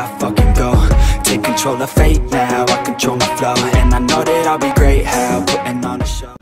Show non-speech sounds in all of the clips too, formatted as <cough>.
I fucking go. Take control of fate now, I control my flow. And I know that I'll be great, how Putting on a show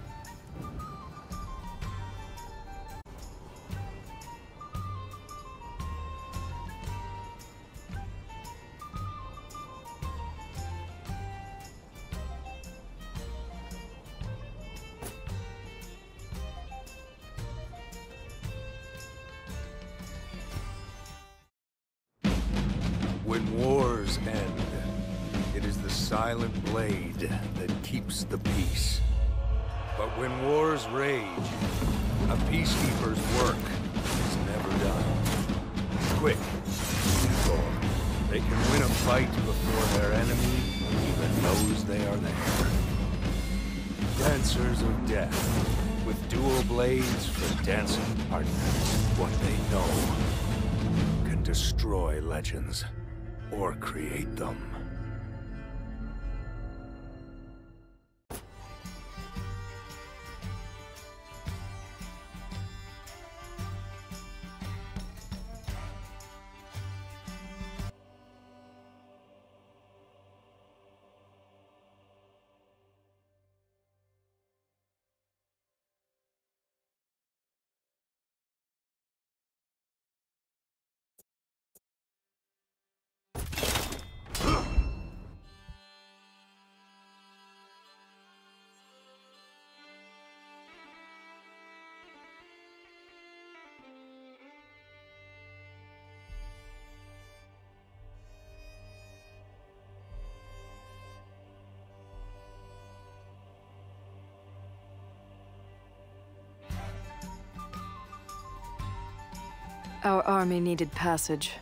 create them. Our army needed passage.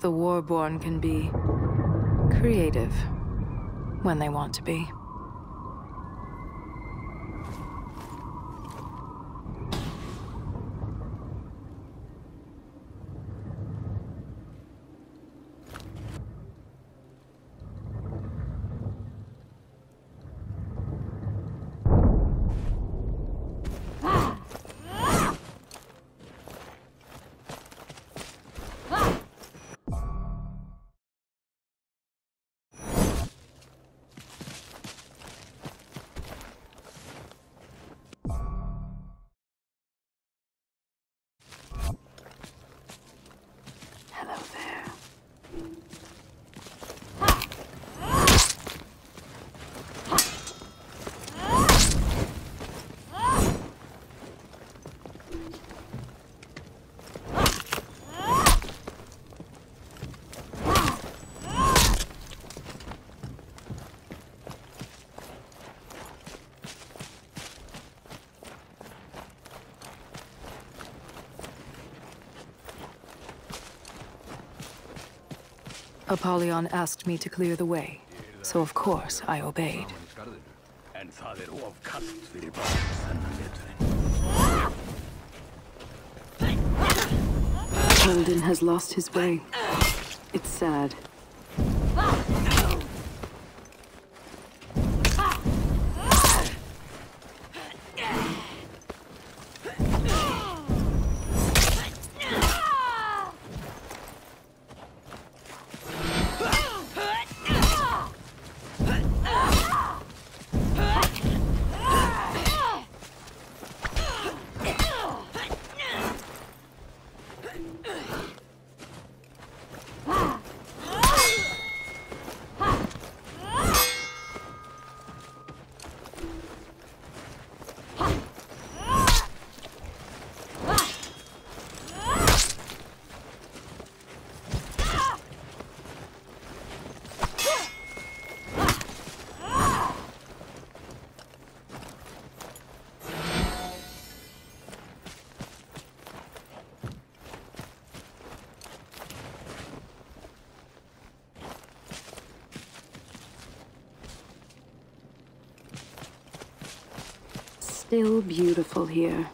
The Warborn can be creative when they want to be. Apollyon asked me to clear the way, so of course I obeyed. Holden has lost his way. It's sad. Still beautiful here.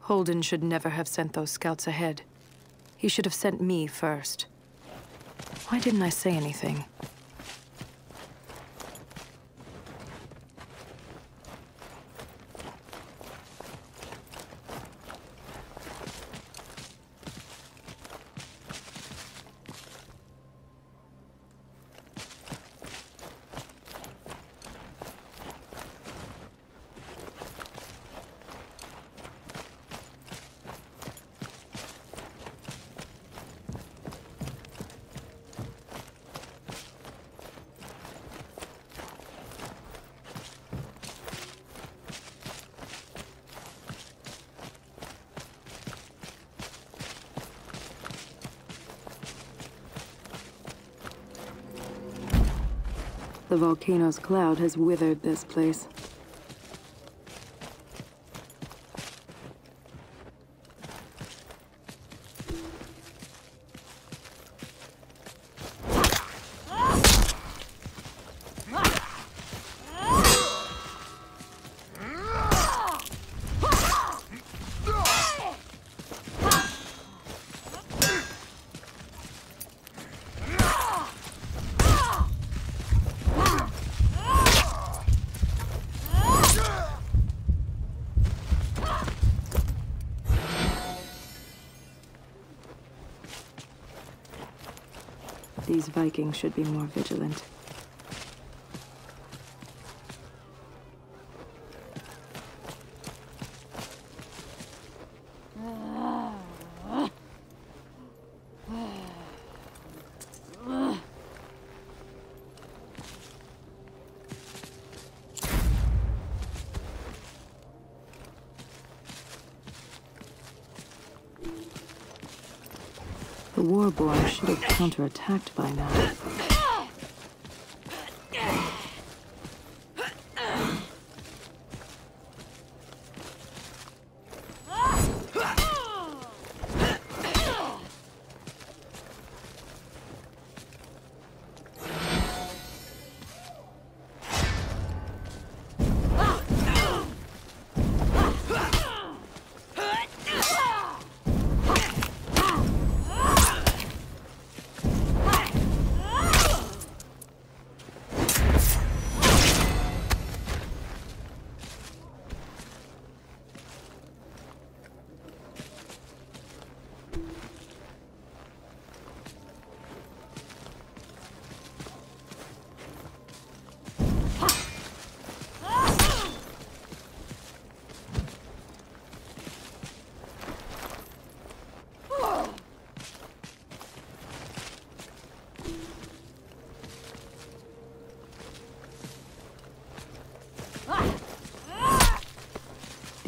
Holden should never have sent those scouts ahead. He should have sent me first. Why didn't I say anything? The volcano's cloud has withered this place. These Vikings should be more vigilant. The Warborn should have counterattacked by now.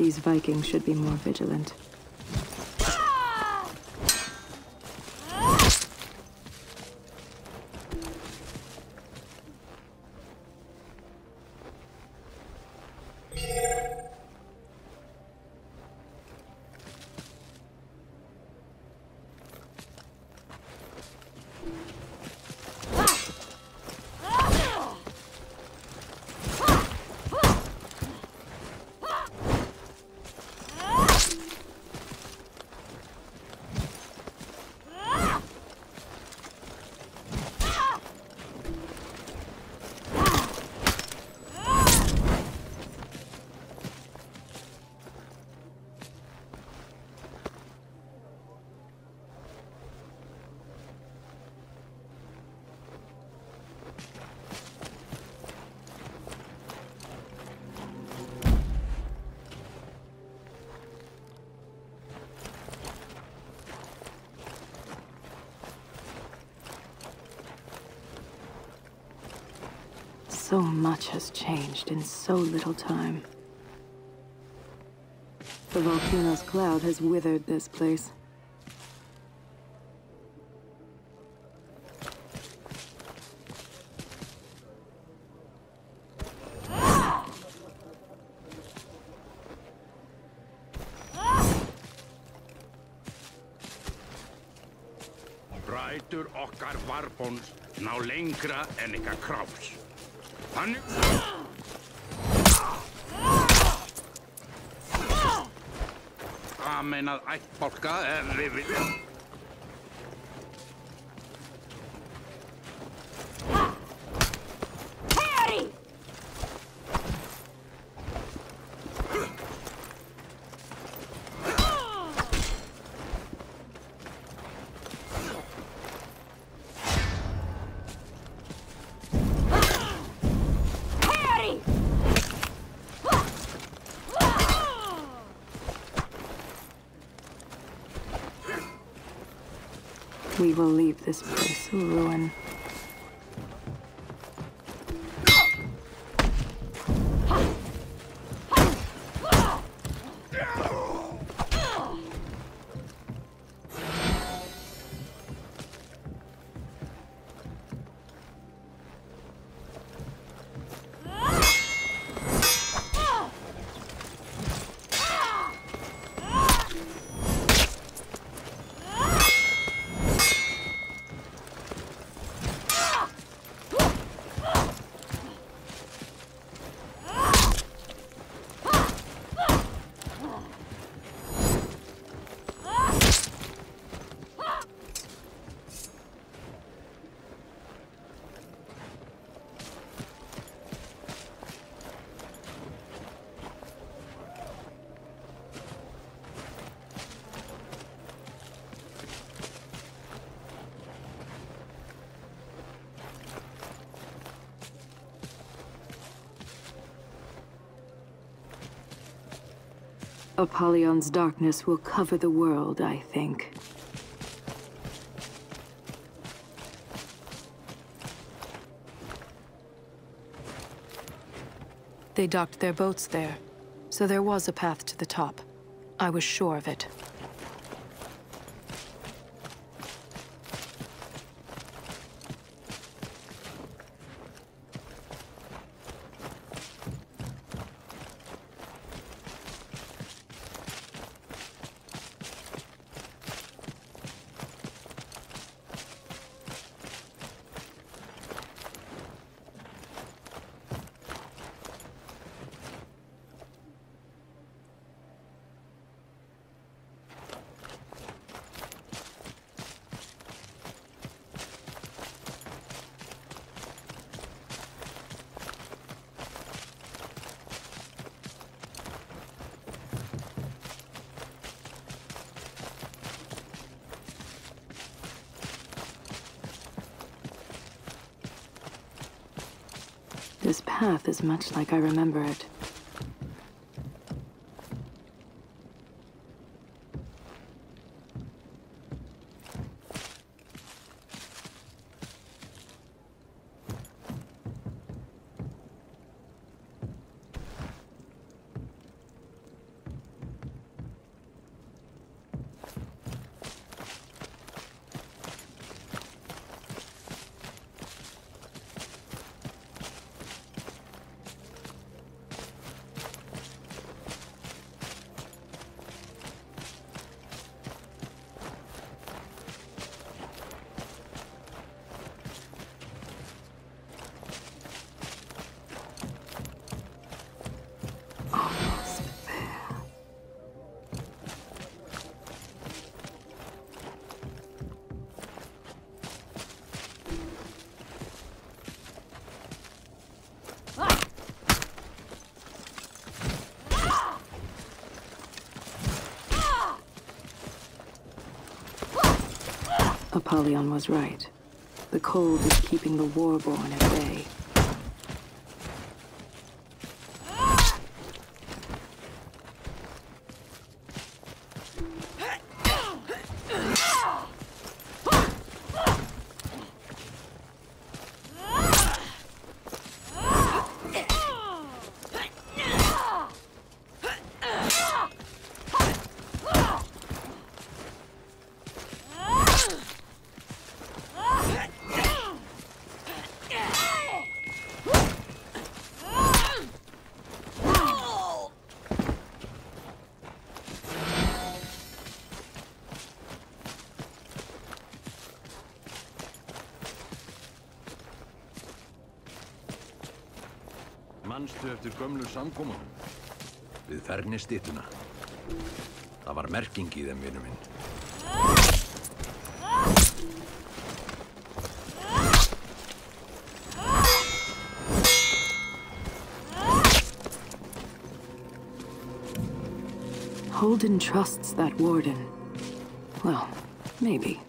These Vikings should be more vigilant. So much has changed in so little time. The volcano's cloud has withered this place. Rætur okkar varbóns ná lengra en ykkar Hann... Að meinað ættbólka er eh, við... this place a ruin. Apollyon's darkness will cover the world, I think. They docked their boats there, so there was a path to the top. I was sure of it. This path is much like I remember it. Apollyon was right. The cold is keeping the Warborn at bay. Manstu eftir gömlu samkomunum? Við fernistittuna. Það var merking í þeim, vinnu minn. Holden trusts that warden. Well, maybe.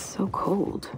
So cold.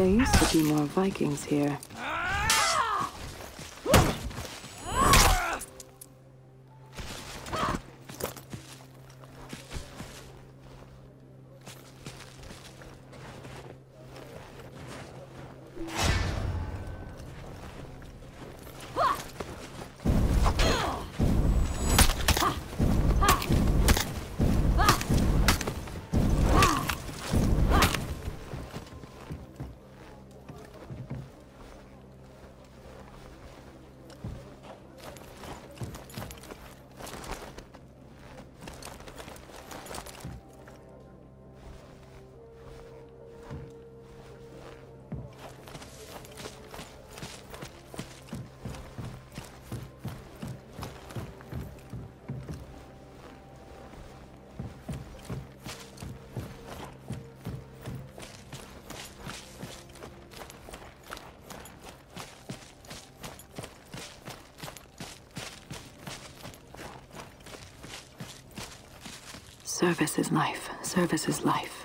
There used to be more Vikings here. Service is life. Service is life.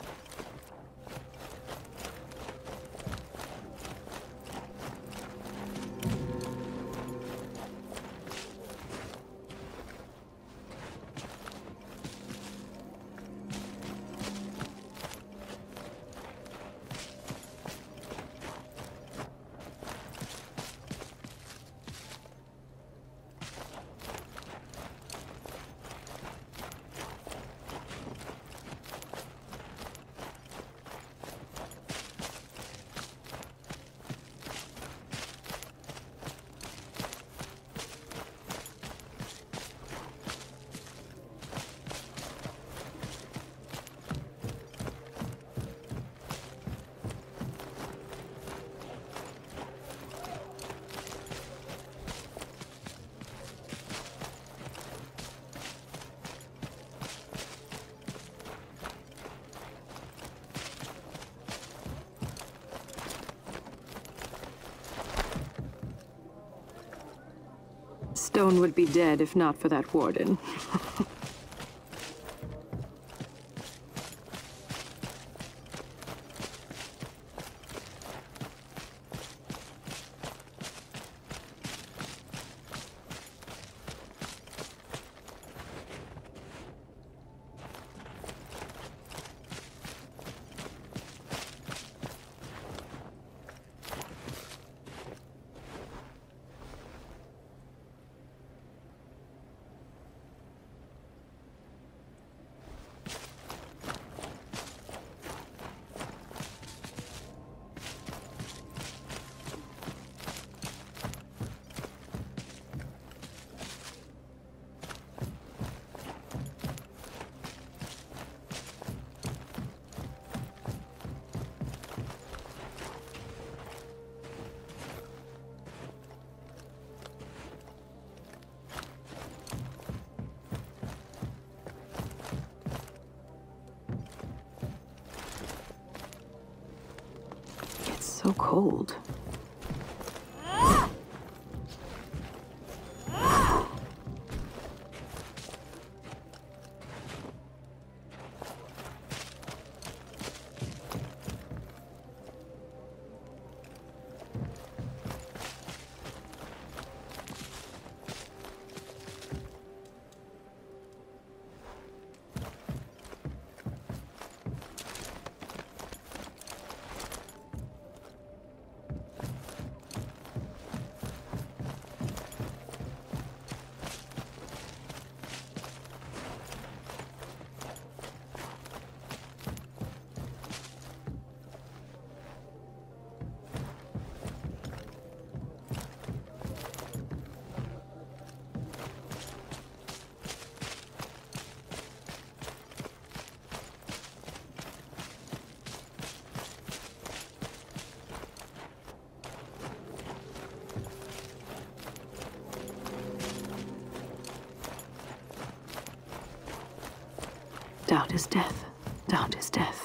Stone would be dead if not for that warden. <laughs> so cold. Doubt is death. Doubt is death.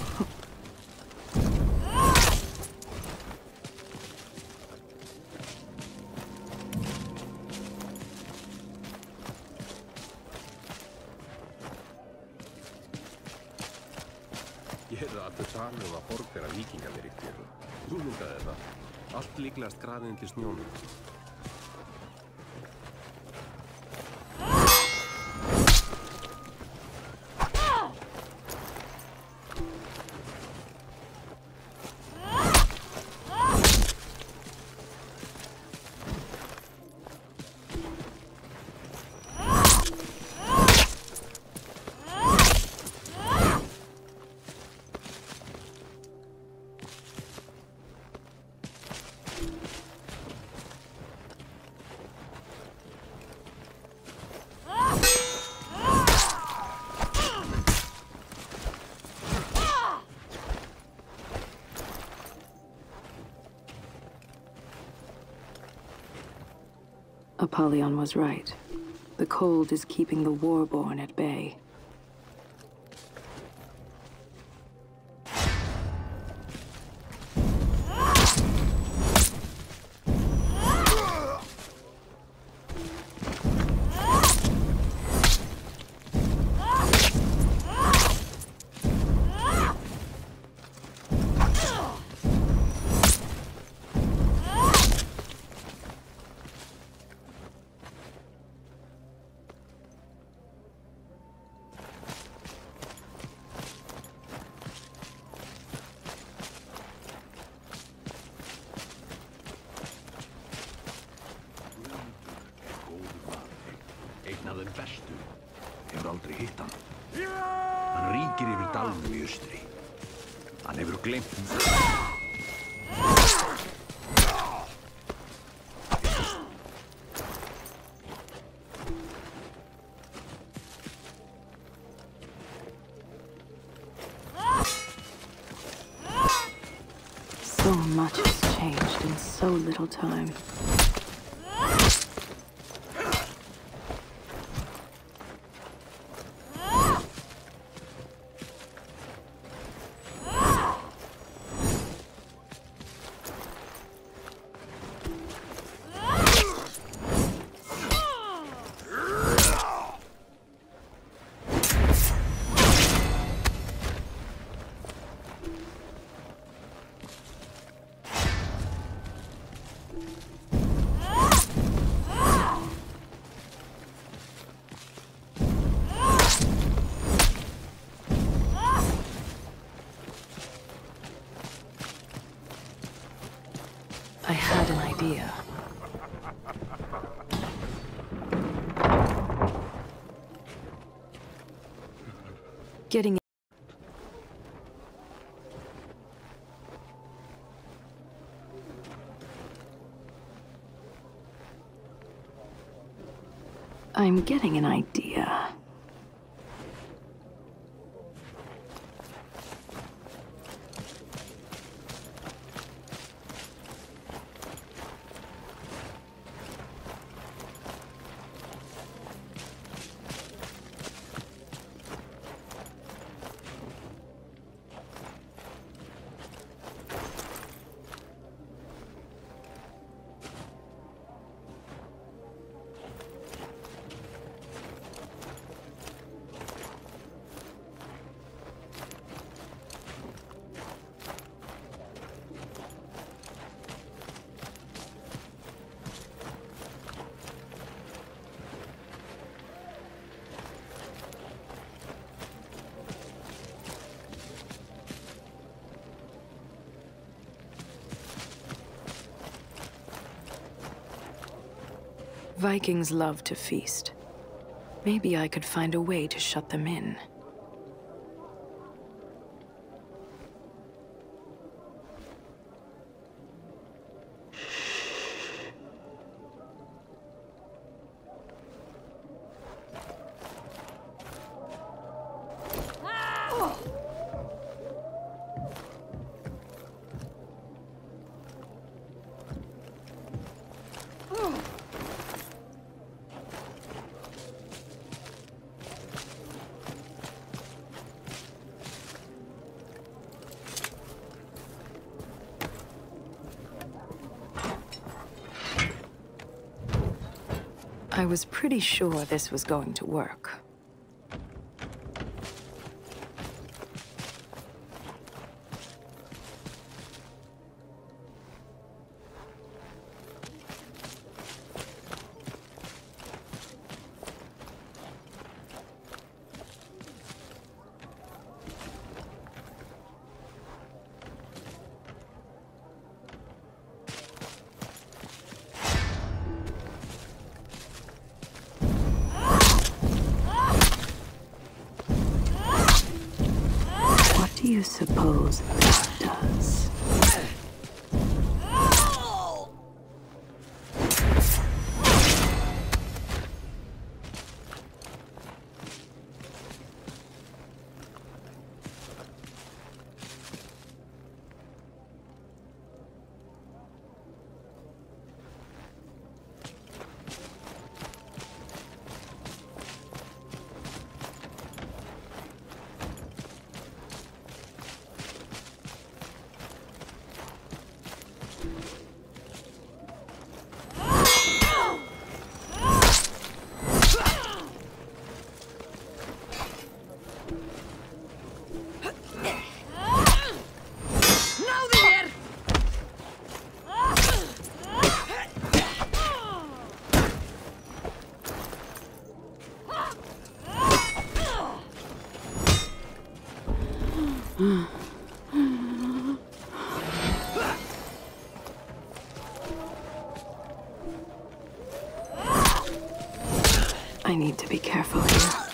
hingað verið kjöru. Þú lúkaði það. Allt líklegast graðið inn til snjónum. Apollyon was right. The cold is keeping the warborn at bay. So little time. I'm getting an idea. Vikings love to feast. Maybe I could find a way to shut them in. I was pretty sure this was going to work. You suppose that does? Need to be careful here.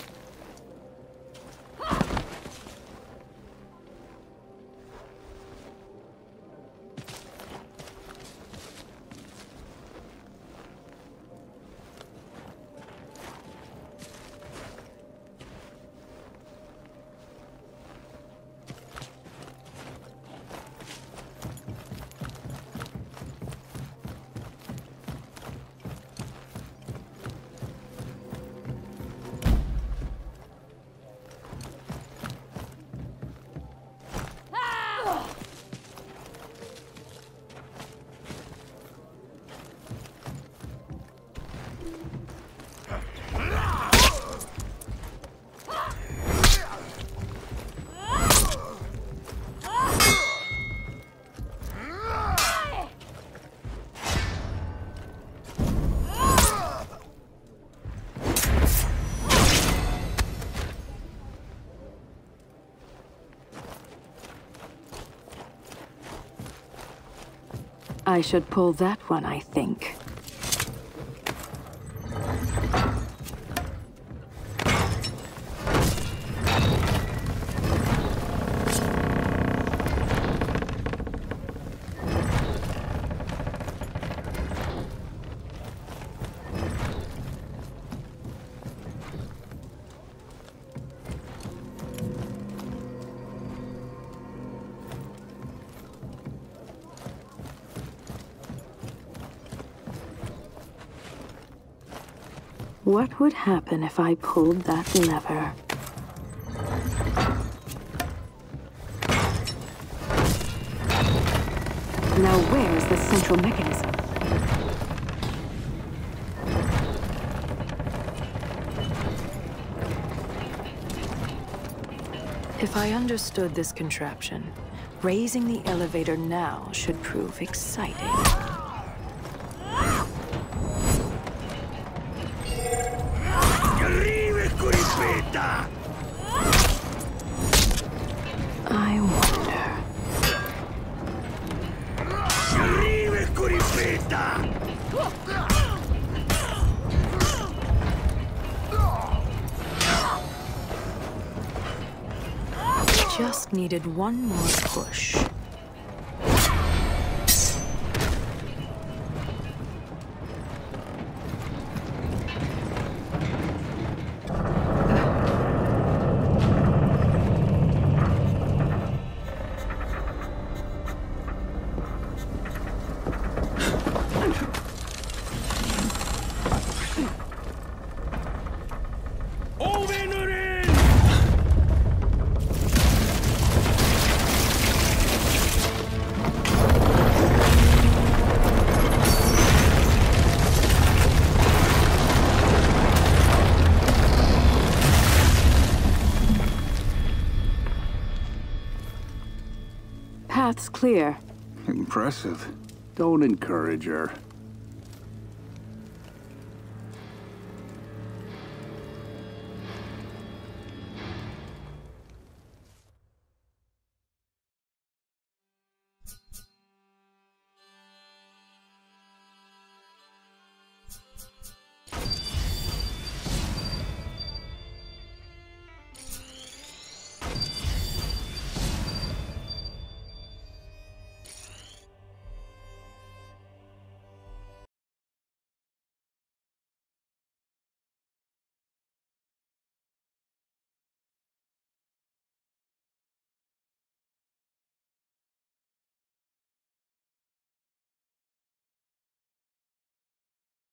I should pull that one, I think. What would happen if I pulled that lever? Now where's the central mechanism? If I understood this contraption, raising the elevator now should prove exciting. One more push. Clear. Impressive. Don't encourage her.